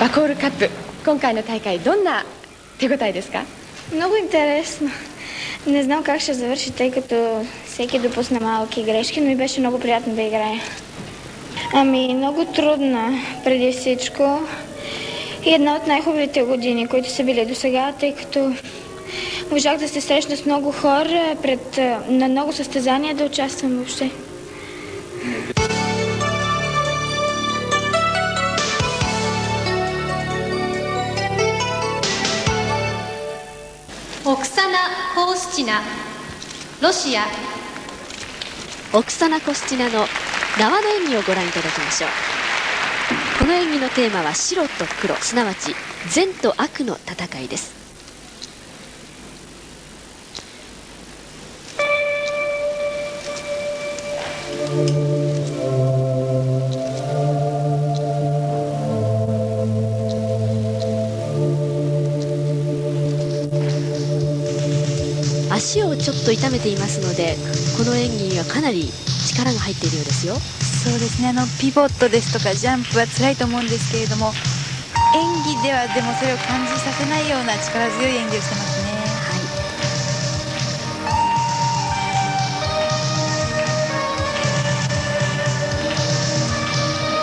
ワコールカップ今回の大会どんな手応えですか Много интересно. Не знам как ще завърши, тъй като всеки допусна малки грешки, но ми беше много приятно да играя. Ами, много трудна преди всичко. И една от най-хубавите години, които са били до сега, тъй като можах да се срещна с много хора, пред, на много състезания да участвам въобще. コースチナロシア。オクサナ・コスチナの縄の演技をご覧いただきましょう。この演技のテーマは白と黒すなわち善と悪の戦いです。足をちょっと痛めていますのでこの演技はかなり力が入っているようですよ。そうですね。あのピボットですとかジャンプは辛いと思うんですけれども演技ではでもそれを感じさせないような力強い演技をしてますね。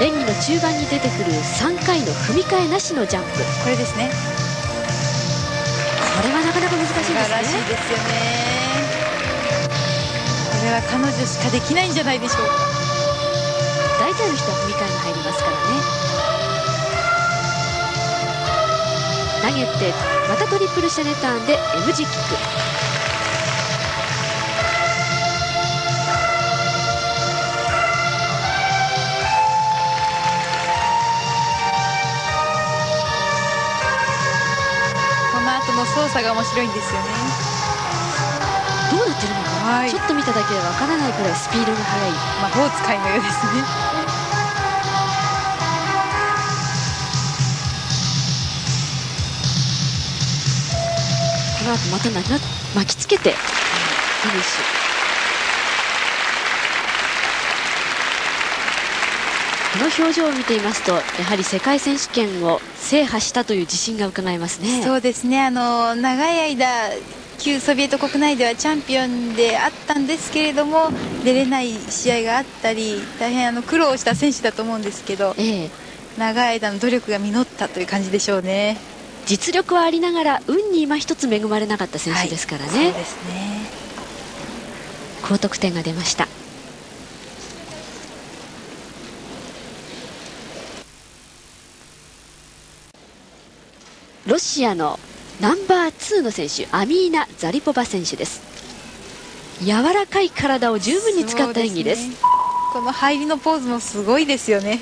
演技の中盤に出てくる3回の踏み替えなしのジャンプ。これですねらしいですよね。これは彼女しかできないんじゃないでしょう。か大体の人は踏み替えが入りますからね。投げてまたトリプルシャネターンで M 字キック。操作が面白いんですよね。どうなってるのか、はい。ちょっと見ただけでわからないくらいスピードが速い。魔法使いのようですね。この後またな巻きつけてフィニッシュこの表情を見ていますとやはり世界選手権を制覇したという自信が伺えますね。そうですね。あの長い間旧ソビエト国内ではチャンピオンであったんですけれども出れない試合があったり大変あの苦労した選手だと思うんですけどええ。長い間の努力が実ったという感じでしょうね。実力はありながら運に今一つ恵まれなかった選手ですからね、そうですね。高得点が出ましたシアのナンバー2の選手アミーナ・ザリポバ選手です。柔らかい体を十分に使った演技です。ねこの入りのポーズもすごいですよね。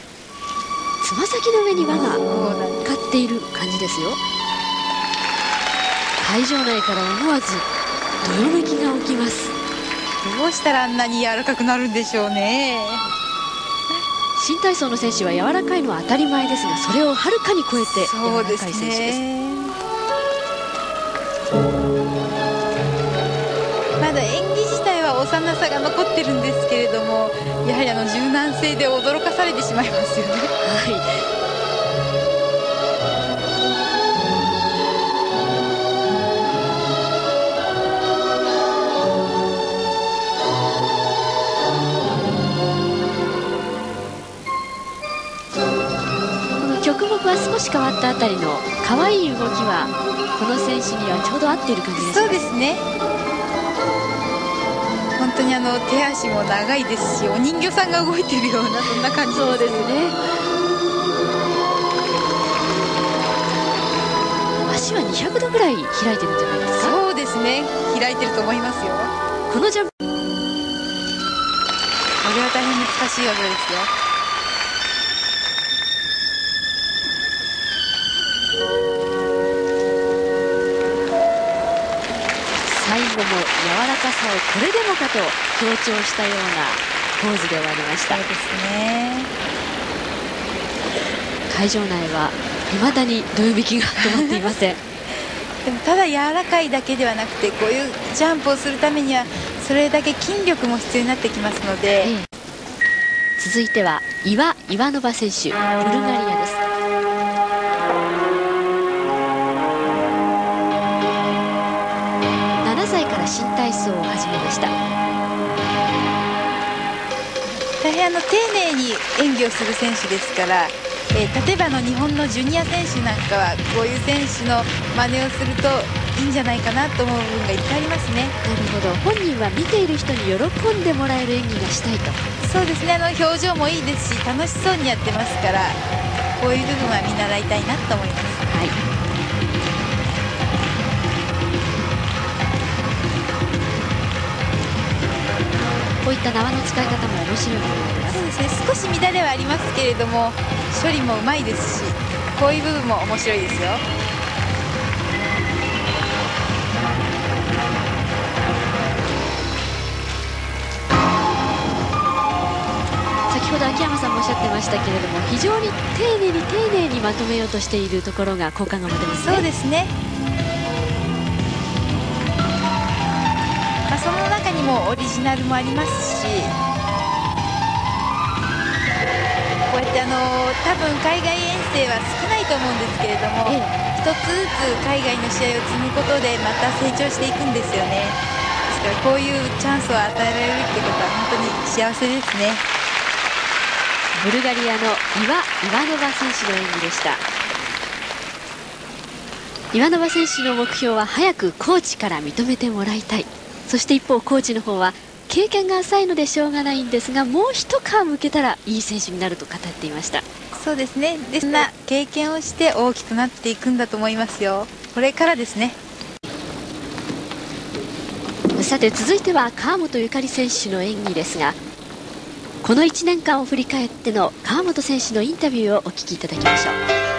つま先の上に輪がかっている感じですよ。会場内から思わずどよめきが起きます。どうしたらあんなに柔らかくなるんでしょうね新体操の選手は柔らかいのは当たり前ですがそれをはるかに超えて柔らかい選手です。ね。まだ演技自体は幼さが残ってるんですけれどもやはりあの柔軟性で驚かされてしまいますよね。はい目は少し変わったあたりの可愛い動きはこの選手にはちょうど合っている感じがしそうますですね。本当にあの手足も長いですしお人形さんが動いてるようなそんな感じそうですね。足は200度ぐらい開いてるんじゃないですか？そうですね。開いてると思いますよ。このジャンプ。これは大変難しい技ですよ後も柔らかさをこれでもかと強調したようなポーズで終わりました。そうですね。会場内は未だにどよめきが止まっていません。でもただ柔らかいだけではなくてこういうジャンプをするためにはそれだけ筋力も必要になってきますので、ええ。続いては岩イワノバ選手ブルガリア体操を始めました。大変あの丁寧に演技をする選手ですから、えー、例えばの日本のジュニア選手なんかはこういう選手の真似をするといいんじゃないかなと思う部分がいっぱいありますね。なるほど。本人は見ている人に喜んでもらえる演技がしたいと。そうですね。あの表情もいいですし楽しそうにやってますからこういう部分は見習いたいなと思います。はいこういった縄の使い方も面白いと思います。そうですね。少し乱れはありますけれども処理もうまいですしこういう部分も面白いですよ。先ほど秋山さんもおっしゃってましたけれども非常に丁寧に丁寧にまとめようとしているところが好感が持てますね。そうですね、にもオリジナルもありますしこうやってあの多分海外遠征は少ないと思うんですけれども、ええ。一つずつ海外の試合を積むことでまた成長していくんですよね。ですからこういうチャンスを与えられるってことは本当に幸せですね。ブルガリアのイワ・イワノバ選手の演技でした。イワノバ選手の目標は早くコーチから認めてもらいたいそして一方コーチの方は経験が浅いのでしょうがないんですがもう一皮むけたらいい選手になると語っていました。そうですね。ですな経験をして大きくなっていくんだと思いますよ。これからですね。さて続いては川本ゆかり選手の演技ですがこの1年間を振り返っての川本選手のインタビューをお聞きいただきましょう